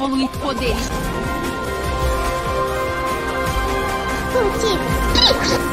evoluir poderes. Curtir.